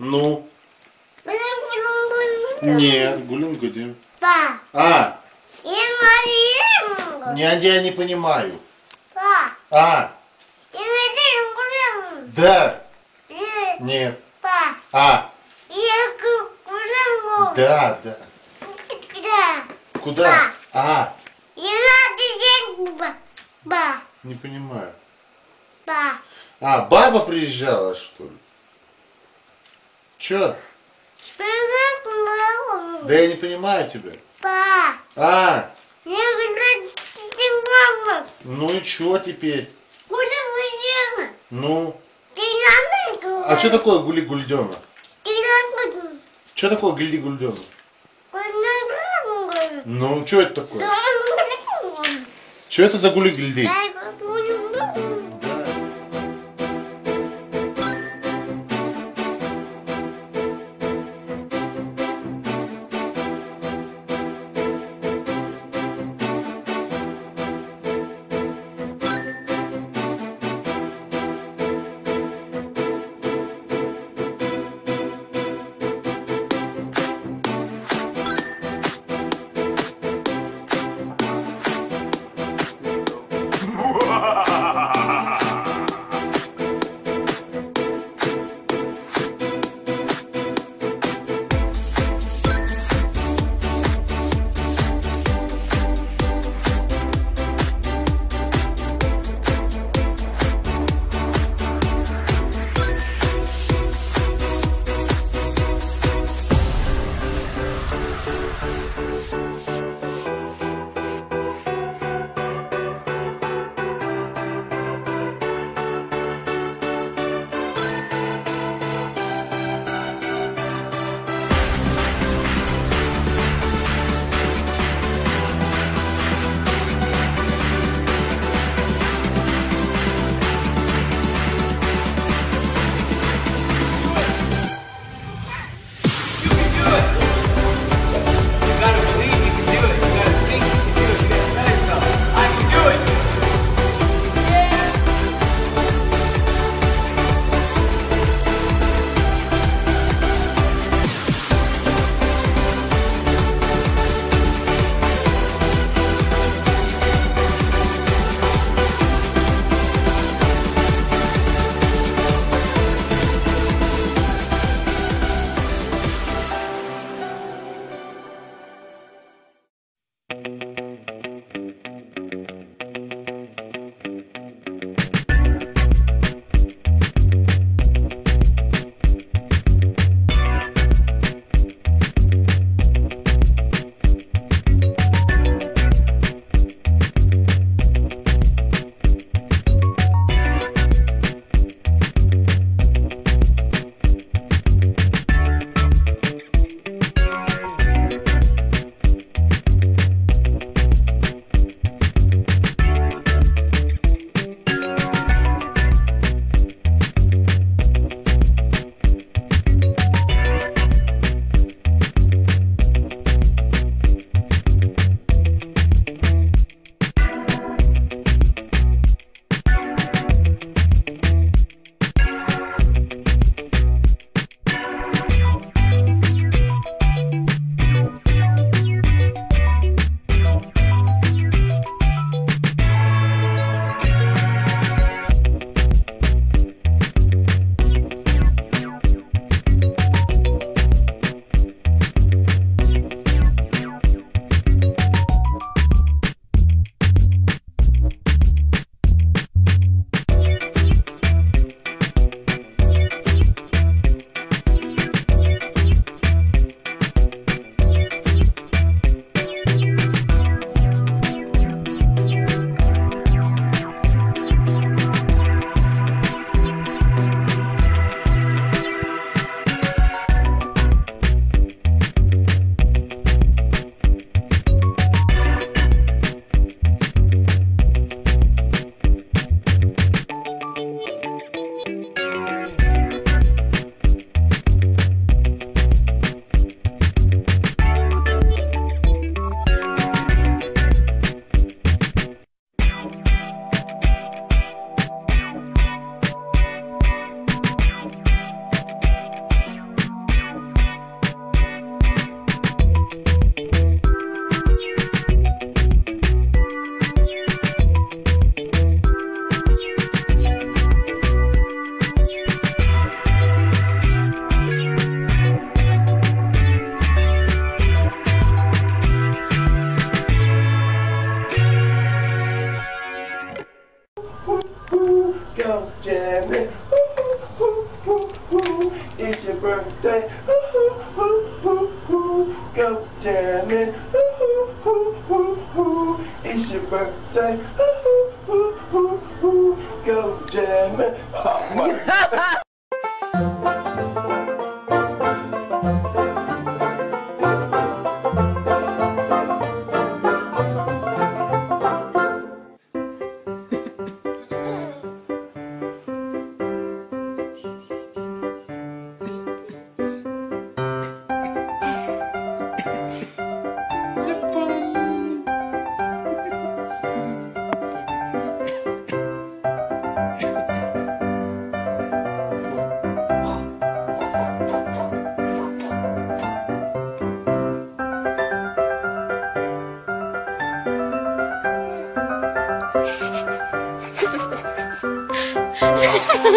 Ну, нет, гулин гудим. Па, А, говорю, не, я не понимаю. па, А, да, нет. па, А, да, да. да, Куда? А, не понимаю. ба, А, баба приезжала, что ли? Чё? Да я не понимаю тебя. Па, А, ну и чё теперь? ела? Ну, а что такое гули гульдена? Ты надо говорить? Что такое говорить? Ну, что это такое? Что это за гули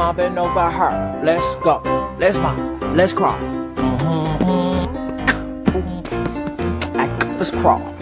You mobbing over her. Let's go. Let's mob. Let's crawl. Mm-hmm. Let's crawl.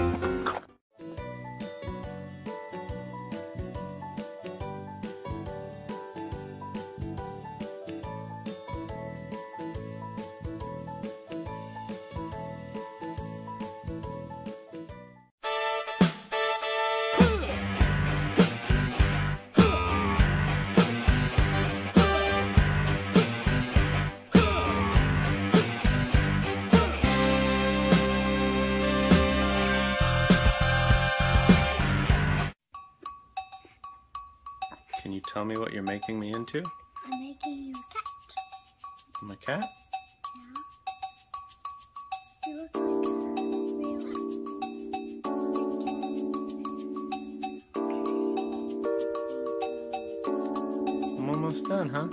Tell me what you're making me into? I'm making you a cat. I'm a cat? You look like a real I'm almost done, huh?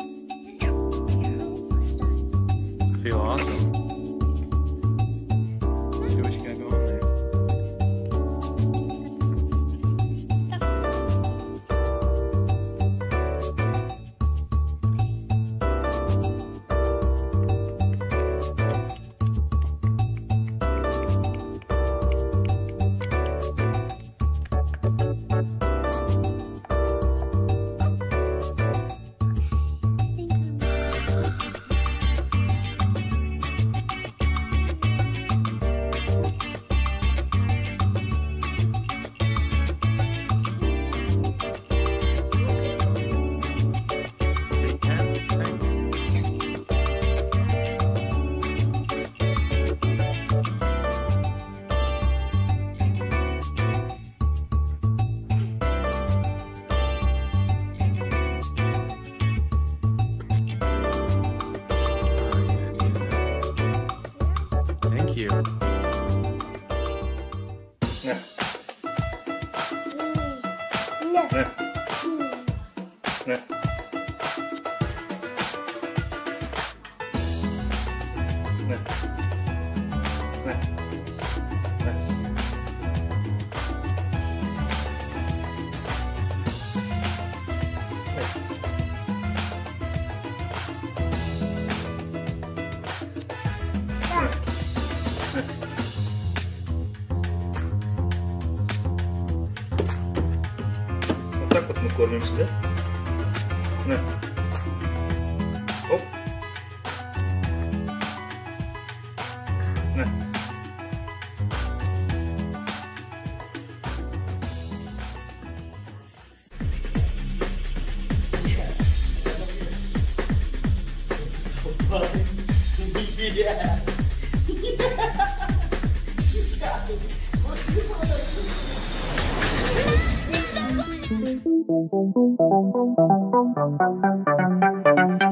You're almost done. I feel awesome. Вот так вот мы кормимся, да? На. 你爹！哈哈哈哈哈哈！你傻逼！我他妈的！